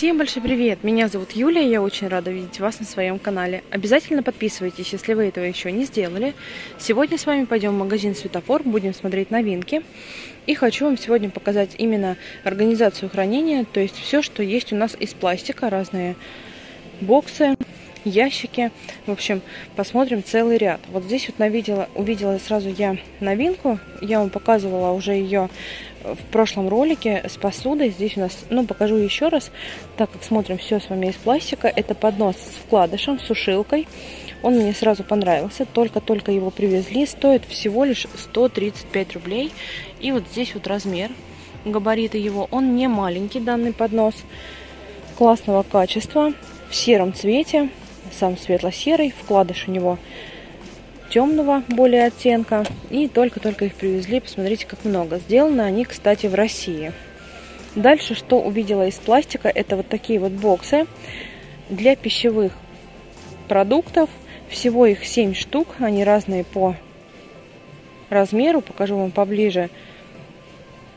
Всем большой привет! Меня зовут Юлия, я очень рада видеть вас на своем канале. Обязательно подписывайтесь, если вы этого еще не сделали. Сегодня с вами пойдем в магазин Светофор, будем смотреть новинки. И хочу вам сегодня показать именно организацию хранения, то есть все, что есть у нас из пластика, разные боксы, ящики. В общем, посмотрим целый ряд. Вот здесь вот навидела, увидела сразу я новинку. Я вам показывала уже ее в прошлом ролике с посудой. Здесь у нас, ну, покажу еще раз, так как смотрим все с вами из пластика. Это поднос с вкладышем, сушилкой. Он мне сразу понравился, только-только его привезли. Стоит всего лишь 135 рублей. И вот здесь вот размер, габариты его. Он не маленький, данный поднос. Классного качества, в сером цвете сам светло-серый, вкладыш у него темного более оттенка. И только-только их привезли, посмотрите, как много. Сделаны они, кстати, в России. Дальше, что увидела из пластика, это вот такие вот боксы для пищевых продуктов. Всего их 7 штук, они разные по размеру, покажу вам поближе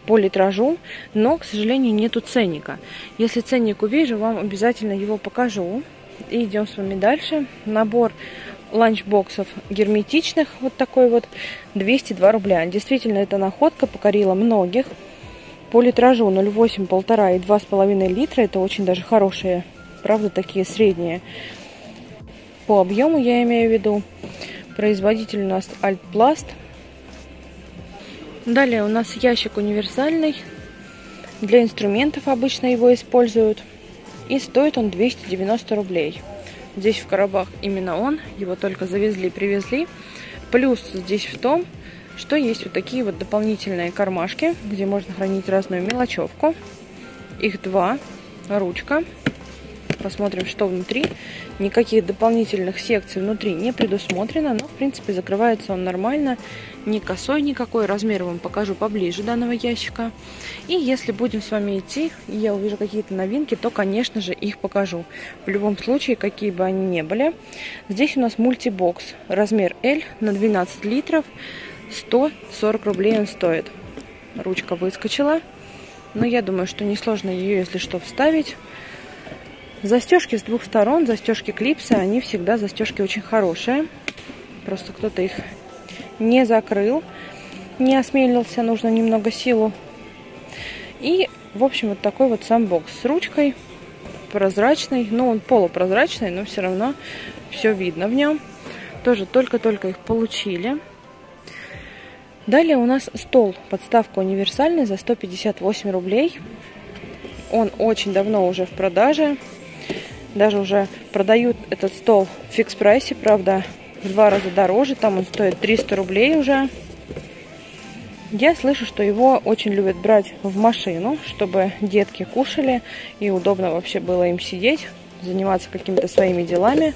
по литражу, но, к сожалению, нету ценника. Если ценник увижу, вам обязательно его покажу. И идем с вами дальше. Набор ланчбоксов герметичных, вот такой вот, 202 рубля. Действительно, эта находка покорила многих. По литражу 0,8, 1,5 и 2,5 литра. Это очень даже хорошие, правда, такие средние. По объему я имею в виду. Производитель у нас Альтпласт. Далее у нас ящик универсальный. Для инструментов обычно его используют. И стоит он 290 рублей. Здесь в коробах именно он. Его только завезли, привезли. Плюс здесь в том, что есть вот такие вот дополнительные кармашки, где можно хранить разную мелочевку. Их два. Ручка. Посмотрим, что внутри. Никаких дополнительных секций внутри не предусмотрено, но, в принципе, закрывается он нормально. Не косой никакой. Размер вам покажу поближе данного ящика. И если будем с вами идти, и я увижу какие-то новинки, то, конечно же, их покажу. В любом случае, какие бы они ни были. Здесь у нас мультибокс. Размер L на 12 литров. 140 рублей он стоит. Ручка выскочила. Но я думаю, что несложно ее, если что, вставить. Застежки с двух сторон, застежки клипсы, они всегда застежки очень хорошие. Просто кто-то их не закрыл, не осмелился, нужно немного силу. И, в общем, вот такой вот сам бокс с ручкой, прозрачный. Ну, он полупрозрачный, но все равно все видно в нем. Тоже только-только их получили. Далее у нас стол, подставка универсальная за 158 рублей. Он очень давно уже в продаже. Даже уже продают этот стол в фикс-прайсе, правда, в два раза дороже. Там он стоит 300 рублей уже. Я слышу, что его очень любят брать в машину, чтобы детки кушали и удобно вообще было им сидеть, заниматься какими-то своими делами.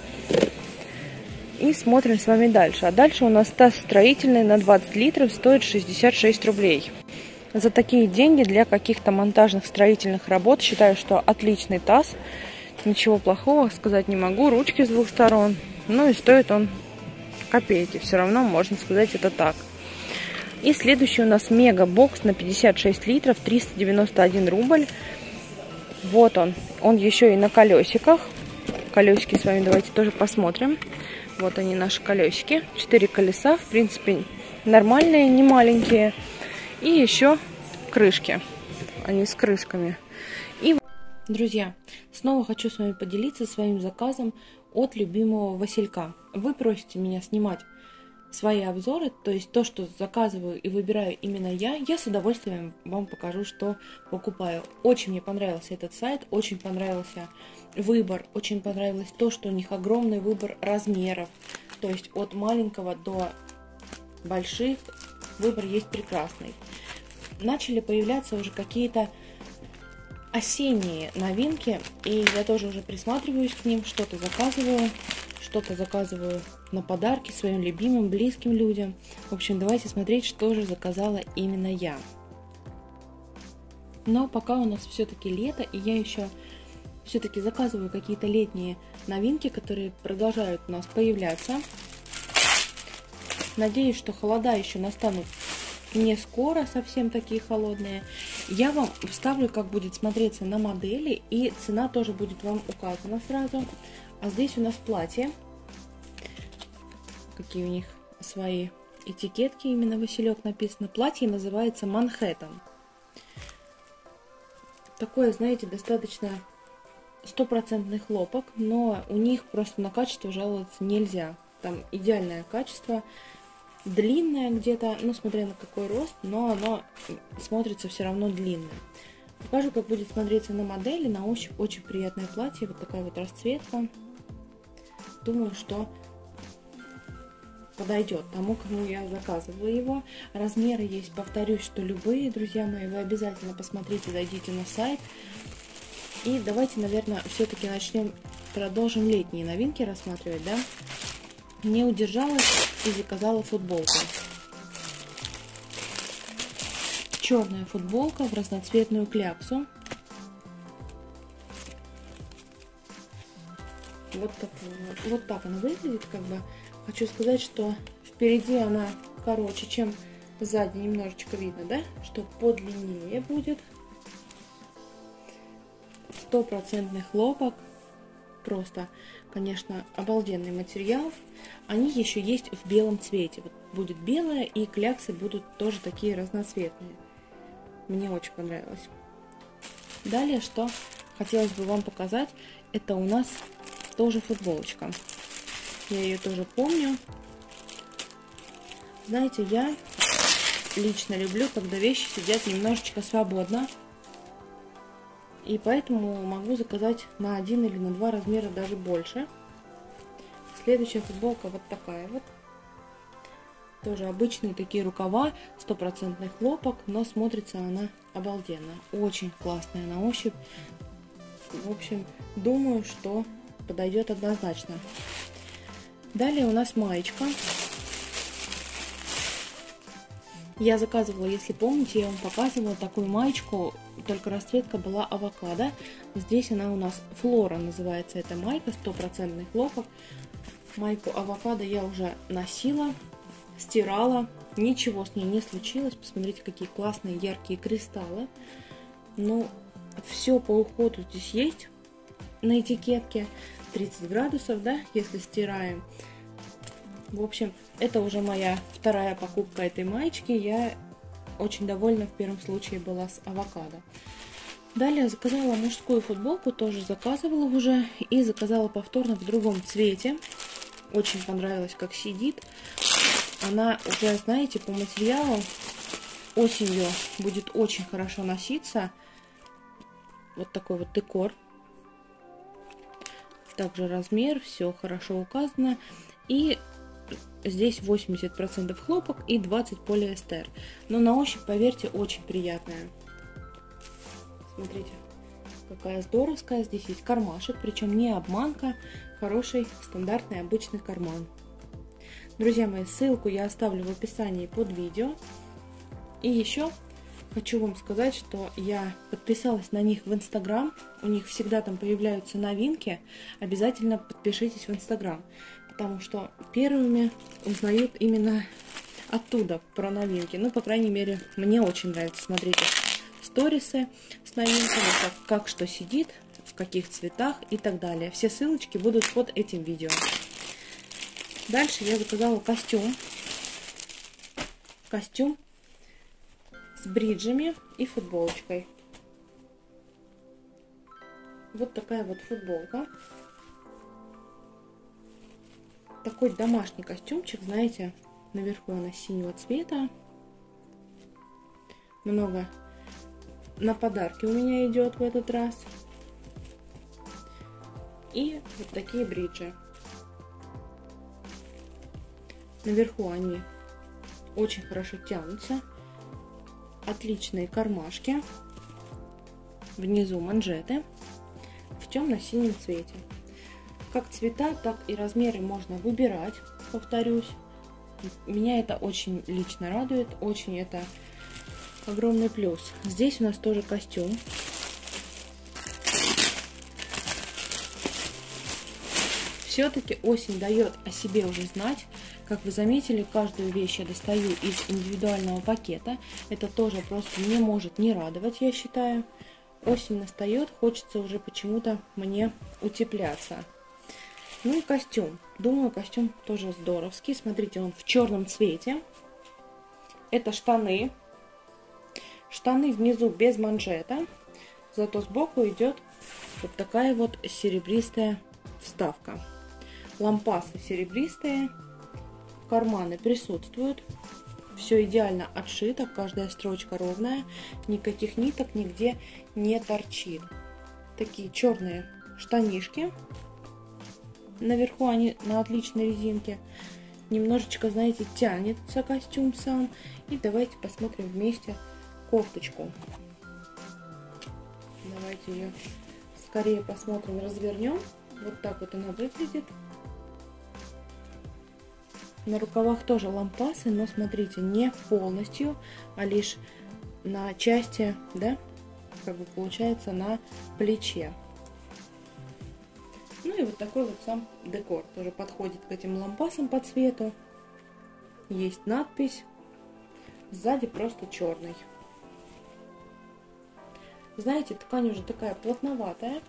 И смотрим с вами дальше. А дальше у нас таз строительный на 20 литров стоит 66 рублей. За такие деньги для каких-то монтажных строительных работ считаю, что отличный таз. Ничего плохого сказать не могу. Ручки с двух сторон. Ну и стоит он копейки. Все равно можно сказать это так. И следующий у нас мега-бокс на 56 литров, 391 рубль. Вот он. Он еще и на колесиках. Колесики с вами давайте тоже посмотрим. Вот они наши колесики. Четыре колеса, в принципе, нормальные, не маленькие. И еще крышки. Они с крышками. Друзья, снова хочу с вами поделиться своим заказом от любимого Василька. Вы просите меня снимать свои обзоры, то есть то, что заказываю и выбираю именно я, я с удовольствием вам покажу, что покупаю. Очень мне понравился этот сайт, очень понравился выбор, очень понравилось то, что у них огромный выбор размеров, то есть от маленького до больших выбор есть прекрасный. Начали появляться уже какие-то осенние новинки, и я тоже уже присматриваюсь к ним, что-то заказываю, что-то заказываю на подарки своим любимым, близким людям. В общем, давайте смотреть, что же заказала именно я. Но пока у нас все-таки лето, и я еще все-таки заказываю какие-то летние новинки, которые продолжают у нас появляться. Надеюсь, что холода еще настанут не скоро совсем такие холодные. Я вам вставлю, как будет смотреться на модели, и цена тоже будет вам указана сразу. А здесь у нас платье. Какие у них свои этикетки, именно Василек написано. Платье называется Манхэттен. Такое, знаете, достаточно стопроцентный хлопок, но у них просто на качество жаловаться нельзя. Там идеальное качество, длинное где-то, ну, смотря на какой рост, но оно смотрится все равно длинное. Покажу, как будет смотреться на модели. На ощупь очень приятное платье, вот такая вот расцветка. Думаю, что подойдет тому, кому я заказывала его. Размеры есть, повторюсь, что любые, друзья мои, вы обязательно посмотрите, зайдите на сайт. И давайте, наверное, все-таки начнем, продолжим летние новинки рассматривать, да? Не удержалась и заказала футболку. Черная футболка в разноцветную кляксу. Вот, так, вот так она выглядит, как бы. Хочу сказать, что впереди она короче, чем сзади немножечко видно, да? Что подлиннее будет. Стопроцентный хлопок. Просто, конечно, обалденный материал. Они еще есть в белом цвете. Вот будет белая, и кляксы будут тоже такие разноцветные. Мне очень понравилось. Далее, что хотелось бы вам показать, это у нас тоже футболочка. Я ее тоже помню. Знаете, я лично люблю, когда вещи сидят немножечко свободно. И поэтому могу заказать на один или на два размера даже больше. Следующая футболка вот такая вот. Тоже обычные такие рукава, стопроцентный хлопок, но смотрится она обалденно. Очень классная на ощупь. В общем, думаю, что подойдет однозначно. Далее у нас маечка. Я заказывала, если помните, я вам показывала такую маечку, только расцветка была авокадо. Здесь она у нас флора называется эта майка, стопроцентный хлопок. Майку авокадо я уже носила, стирала, ничего с ней не случилось. Посмотрите, какие классные яркие кристаллы. Ну, все по уходу здесь есть на этикетке. 30 градусов, да, если стираем. В общем, это уже моя вторая покупка этой маечки. Я очень довольна в первом случае была с авокадо. Далее заказала мужскую футболку, тоже заказывала уже. И заказала повторно в другом цвете. Очень понравилось, как сидит. Она уже, знаете, по материалу осенью будет очень хорошо носиться. Вот такой вот декор также размер, все хорошо указано. И здесь 80% хлопок и 20 полиэстер. Но на ощупь, поверьте, очень приятная. Смотрите, какая здоровская. Здесь есть кармашек, причем не обманка, хороший стандартный обычный карман. Друзья мои, ссылку я оставлю в описании под видео. И еще хочу вам сказать, что я подписалась на них в Инстаграм. У них всегда там появляются новинки. Обязательно подпишитесь в Инстаграм, потому что первыми узнают именно оттуда про новинки. Ну, по крайней мере, мне очень нравится смотреть сторисы с новинками, как, как что сидит, в каких цветах и так далее. Все ссылочки будут под этим видео. Дальше я заказала костюм. Костюм с бриджами и футболочкой. Вот такая вот футболка. Такой домашний костюмчик, знаете, наверху она синего цвета. Много на подарки у меня идет в этот раз. И вот такие бриджи. Наверху они очень хорошо тянутся отличные кармашки. Внизу манжеты в темно-синем цвете. Как цвета, так и размеры можно выбирать, повторюсь. Меня это очень лично радует, очень это огромный плюс. Здесь у нас тоже костюм. Все-таки осень дает о себе уже знать. Как вы заметили, каждую вещь я достаю из индивидуального пакета. Это тоже просто не может не радовать, я считаю. Осень настает, хочется уже почему-то мне утепляться. Ну и костюм. Думаю, костюм тоже здоровский. Смотрите, он в черном цвете. Это штаны. Штаны внизу без манжета. Зато сбоку идет вот такая вот серебристая вставка. Лампасы серебристые. Карманы присутствуют. Все идеально отшито, каждая строчка ровная, никаких ниток нигде не торчит. Такие черные штанишки. Наверху они на отличной резинке. Немножечко, знаете, тянется костюм сам. И давайте посмотрим вместе кофточку. Давайте ее скорее посмотрим, развернем. Вот так вот она выглядит. На рукавах тоже лампасы, но смотрите, не полностью, а лишь на части, да, как бы получается на плече. Такой вот сам декор тоже подходит к этим лампасам по цвету. Есть надпись. Сзади просто черный. Знаете, ткань уже такая плотноватая.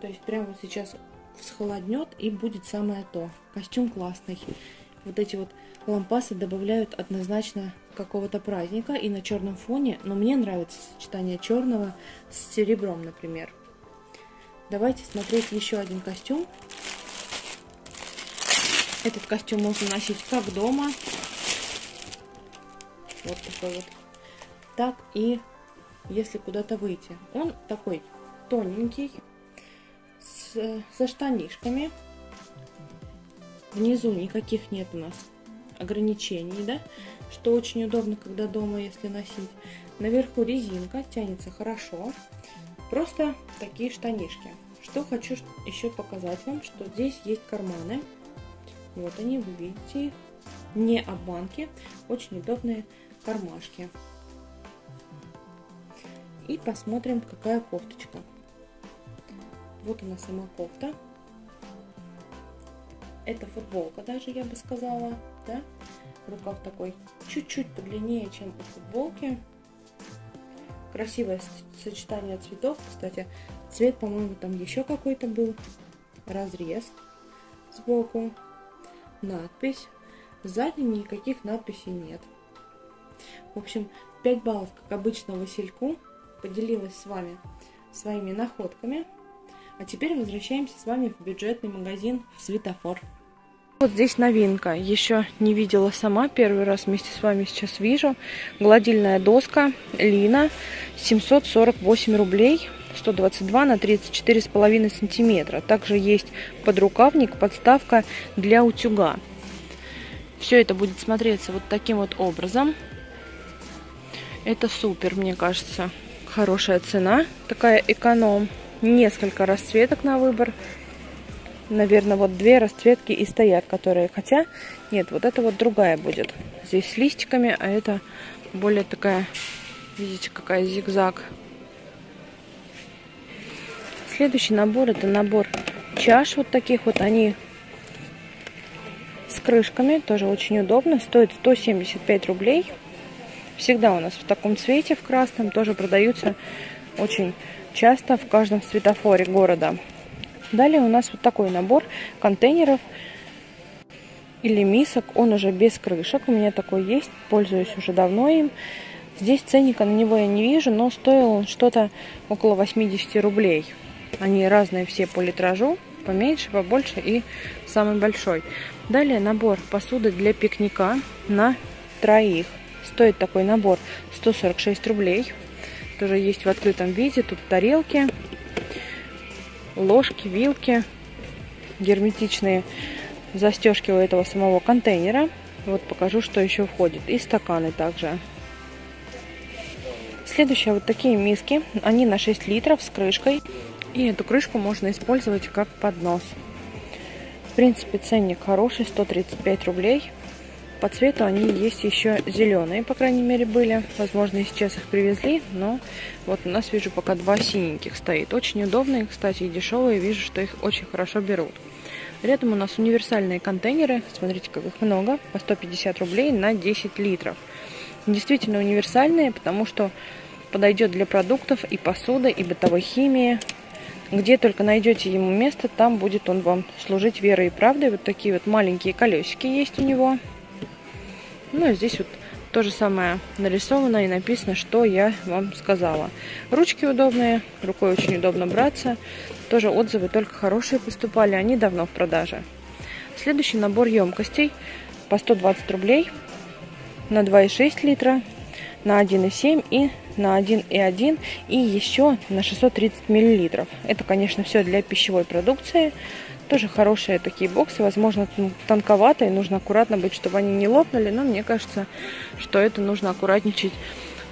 То есть прямо вот сейчас всхолоднет и будет самое то. Костюм классный вот эти вот лампасы добавляют однозначно какого-то праздника и на черном фоне, но мне нравится сочетание черного с серебром, например. Давайте смотреть еще один костюм. Этот костюм можно носить как дома, вот такой вот, так и если куда-то выйти. Он такой тоненький, с, со штанишками, Внизу никаких нет у нас ограничений, да, что очень удобно, когда дома, если носить. Наверху резинка, тянется хорошо. Просто такие штанишки. Что хочу еще показать вам, что здесь есть карманы. Вот они, вы видите их. Не обманки, очень удобные кармашки. И посмотрим, какая кофточка. Вот она сама кофта. Это футболка даже, я бы сказала, да? Рукав такой чуть-чуть подлиннее, чем у футболки. Красивое сочетание цветов. Кстати, цвет, по-моему, там еще какой-то был. Разрез сбоку. Надпись. Сзади никаких надписей нет. В общем, 5 баллов, как обычно, Васильку. Поделилась с вами своими находками. А теперь возвращаемся с вами в бюджетный магазин «Светофор». Вот здесь новинка. Еще не видела сама. Первый раз вместе с вами сейчас вижу. Гладильная доска Лина. 748 рублей. 122 на 34,5 сантиметра. Также есть подрукавник, подставка для утюга. Все это будет смотреться вот таким вот образом. Это супер, мне кажется. Хорошая цена. Такая эконом несколько расцветок на выбор. Наверное, вот две расцветки и стоят, которые... Хотя, нет, вот это вот другая будет. Здесь с листиками, а это более такая... Видите, какая зигзаг. Следующий набор, это набор чаш вот таких вот. Они с крышками, тоже очень удобно. Стоит 175 рублей. Всегда у нас в таком цвете, в красном, тоже продаются очень часто в каждом светофоре города. Далее у нас вот такой набор контейнеров или мисок. Он уже без крышек. У меня такой есть. Пользуюсь уже давно им. Здесь ценника на него я не вижу, но стоил он что-то около 80 рублей. Они разные все по литражу. Поменьше, побольше и самый большой. Далее набор посуды для пикника на троих. Стоит такой набор 146 рублей тоже есть в открытом виде. Тут тарелки, ложки, вилки, герметичные застежки у этого самого контейнера. Вот покажу, что еще входит. И стаканы также. Следующие вот такие миски. Они на 6 литров с крышкой. И эту крышку можно использовать как поднос. В принципе, ценник хороший, 135 рублей. По цвету они есть еще зеленые, по крайней мере, были. Возможно, и сейчас их привезли, но вот у нас вижу пока два синеньких стоит. Очень удобные, кстати, и дешевые. Вижу, что их очень хорошо берут. Рядом у нас универсальные контейнеры. Смотрите, как их много. По 150 рублей на 10 литров. Действительно универсальные, потому что подойдет для продуктов и посуды, и бытовой химии. Где только найдете ему место, там будет он вам служить верой и правдой. Вот такие вот маленькие колесики есть у него. Ну, и здесь вот то же самое нарисовано и написано, что я вам сказала. Ручки удобные, рукой очень удобно браться. Тоже отзывы только хорошие поступали, они давно в продаже. Следующий набор емкостей по 120 рублей на 2,6 литра, на 1,7 и на 1,1 и еще на 630 миллилитров. Это, конечно, все для пищевой продукции. Тоже хорошие такие боксы, возможно, тонковатые, нужно аккуратно быть, чтобы они не лопнули, но мне кажется, что это нужно аккуратничать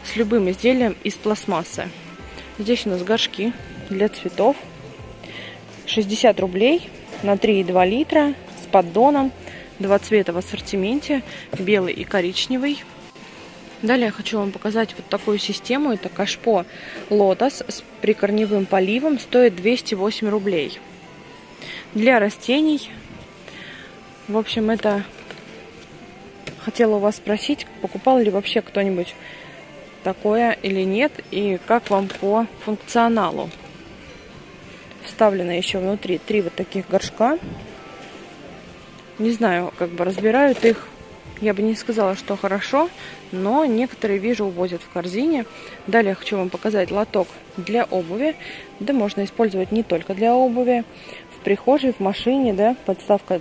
с любым изделием из пластмассы. Здесь у нас горшки для цветов. 60 рублей на 3,2 литра с поддоном. Два цвета в ассортименте, белый и коричневый. Далее я хочу вам показать вот такую систему. Это кашпо лотос с прикорневым поливом. Стоит 208 рублей. Для растений. В общем, это хотела у вас спросить, покупал ли вообще кто-нибудь такое или нет, и как вам по функционалу. Вставлено еще внутри три вот таких горшка. Не знаю, как бы разбирают их я бы не сказала, что хорошо, но некоторые, вижу, увозят в корзине. Далее хочу вам показать лоток для обуви. Да можно использовать не только для обуви. Прихожей, в машине, да, подставка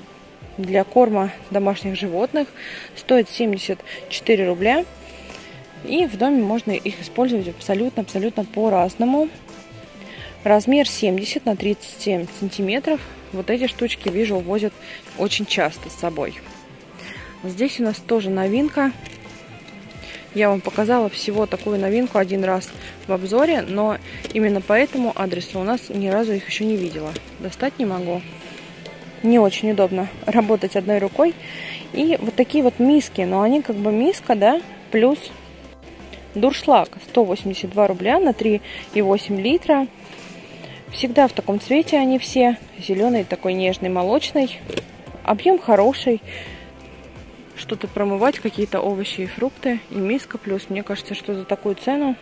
для корма домашних животных. Стоит 74 рубля. И в доме можно их использовать абсолютно-абсолютно по-разному. Размер 70 на 37 сантиметров. Вот эти штучки, вижу, увозят очень часто с собой. Здесь у нас тоже новинка. Я вам показала всего такую новинку один раз в обзоре, но именно по этому адресу у нас ни разу их еще не видела. Достать не могу. Не очень удобно работать одной рукой. И вот такие вот миски, но они как бы миска, да, плюс дуршлаг. 182 рубля на 3,8 литра. Всегда в таком цвете они все. Зеленый, такой нежный, молочный. Объем хороший что-то промывать, какие-то овощи и фрукты. И миска плюс. Мне кажется, что за такую цену,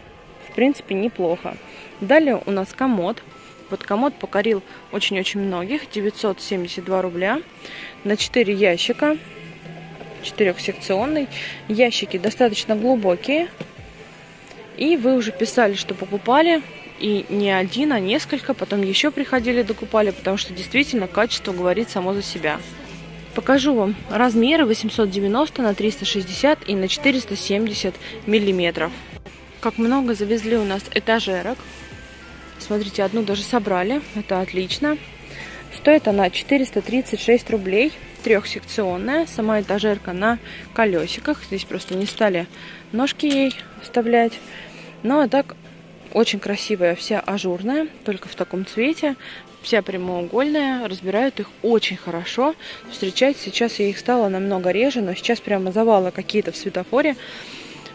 в принципе, неплохо. Далее у нас комод. Вот комод покорил очень-очень многих. 972 рубля на 4 ящика. Четырехсекционный. Ящики достаточно глубокие. И вы уже писали, что покупали. И не один, а несколько. Потом еще приходили, докупали. Потому что действительно качество говорит само за себя. Покажу вам размеры 890 на 360 и на 470 миллиметров. Как много завезли у нас этажерок. Смотрите, одну даже собрали. Это отлично. Стоит она 436 рублей. Трехсекционная. Сама этажерка на колесиках. Здесь просто не стали ножки ей вставлять. Но а так очень красивая, вся ажурная, только в таком цвете вся прямоугольная, разбирают их очень хорошо. Встречать сейчас я их стала намного реже, но сейчас прямо завалы какие-то в светофоре.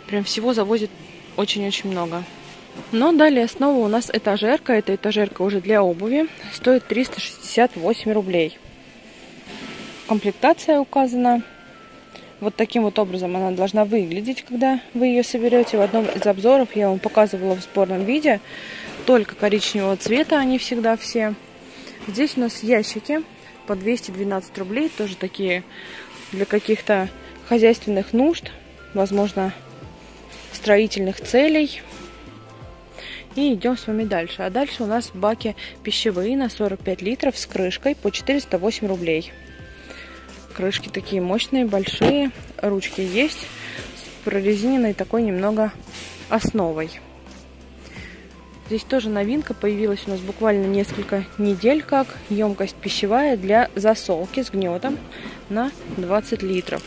Прям всего завозят очень-очень много. Но далее снова у нас этажерка. Эта этажерка уже для обуви. Стоит 368 рублей. Комплектация указана. Вот таким вот образом она должна выглядеть, когда вы ее соберете. В одном из обзоров я вам показывала в сборном виде. Только коричневого цвета они всегда все. Здесь у нас ящики по 212 рублей, тоже такие для каких-то хозяйственных нужд, возможно, строительных целей. И идем с вами дальше. А дальше у нас баки пищевые на 45 литров с крышкой по 408 рублей. Крышки такие мощные, большие, ручки есть с прорезиненной такой немного основой. Здесь тоже новинка появилась у нас буквально несколько недель как. Емкость пищевая для засолки с гнетом на 20 литров.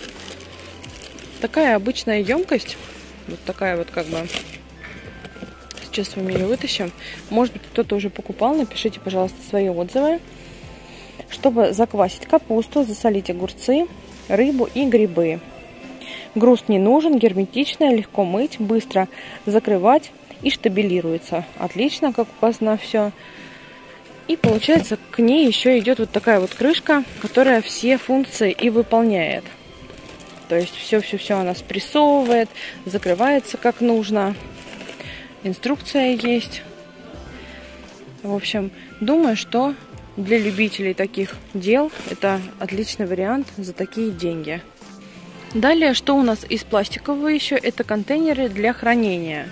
Такая обычная емкость. Вот такая вот как бы. Сейчас вами ее вытащим. Может быть кто-то уже покупал. Напишите, пожалуйста, свои отзывы. Чтобы заквасить капусту, засолить огурцы, рыбу и грибы. Груз не нужен, герметичная, легко мыть, быстро закрывать и штабилируется. Отлично, как указано все. И получается, к ней еще идет вот такая вот крышка, которая все функции и выполняет. То есть все-все-все она спрессовывает, закрывается как нужно. Инструкция есть. В общем, думаю, что для любителей таких дел это отличный вариант за такие деньги. Далее, что у нас из пластикового еще, это контейнеры для хранения.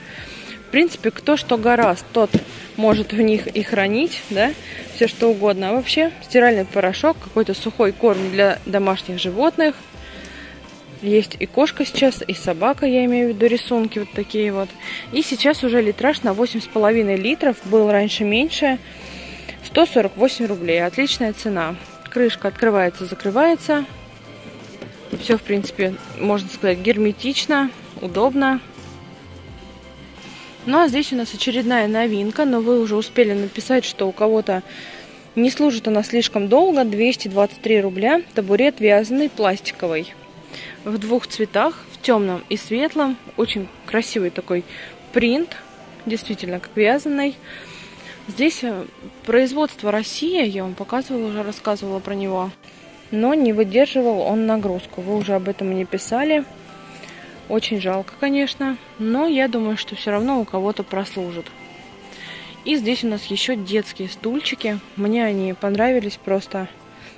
Принципе, кто что гораст, тот может в них и хранить, да, все что угодно. А вообще, стиральный порошок, какой-то сухой корм для домашних животных. Есть и кошка сейчас, и собака, я имею в виду рисунки вот такие вот. И сейчас уже литраж на 8,5 литров, был раньше меньше, 148 рублей. Отличная цена. Крышка открывается, закрывается. Все, в принципе, можно сказать, герметично, удобно. Ну а здесь у нас очередная новинка, но вы уже успели написать, что у кого-то не служит она слишком долго. 223 рубля. Табурет вязаный, пластиковый. В двух цветах, в темном и светлом. Очень красивый такой принт. Действительно, как вязаный. Здесь э, производство Россия, я вам показывала, уже рассказывала про него. Но не выдерживал он нагрузку. Вы уже об этом не писали. Очень жалко, конечно, но я думаю, что все равно у кого-то прослужит. И здесь у нас еще детские стульчики. Мне они понравились просто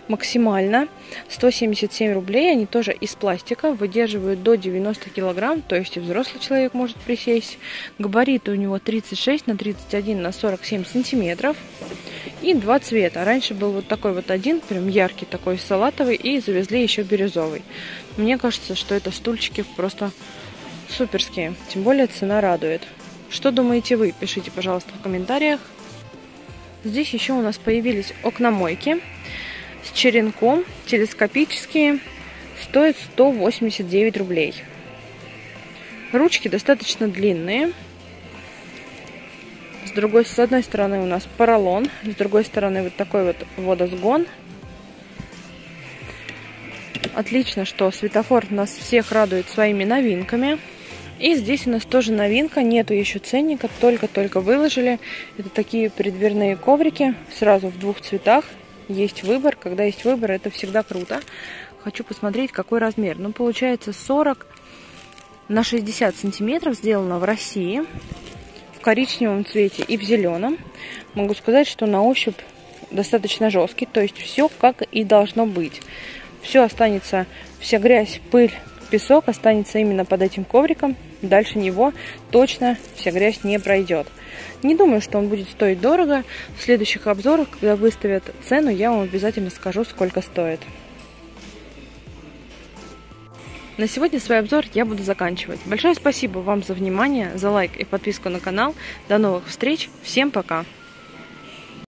максимально. 177 рублей, они тоже из пластика, выдерживают до 90 килограмм, то есть и взрослый человек может присесть. Габариты у него 36 на 31 на 47 сантиметров. И два цвета. Раньше был вот такой вот один, прям яркий такой салатовый, и завезли еще бирюзовый. Мне кажется, что это стульчики просто суперские. Тем более цена радует. Что думаете вы? Пишите, пожалуйста, в комментариях. Здесь еще у нас появились окномойки с черенком, телескопические, стоят 189 рублей. Ручки достаточно длинные. С другой, с одной стороны у нас поролон, с другой стороны вот такой вот водосгон Отлично, что светофор нас всех радует своими новинками. И здесь у нас тоже новинка, нету еще ценника, только-только выложили. Это такие преддверные коврики, сразу в двух цветах. Есть выбор, когда есть выбор, это всегда круто. Хочу посмотреть, какой размер. Ну, получается 40 на 60 сантиметров, сделано в России, в коричневом цвете и в зеленом. Могу сказать, что на ощупь достаточно жесткий, то есть все как и должно быть все останется, вся грязь, пыль, песок останется именно под этим ковриком. Дальше него точно вся грязь не пройдет. Не думаю, что он будет стоить дорого. В следующих обзорах, когда выставят цену, я вам обязательно скажу, сколько стоит. На сегодня свой обзор я буду заканчивать. Большое спасибо вам за внимание, за лайк и подписку на канал. До новых встреч. Всем пока!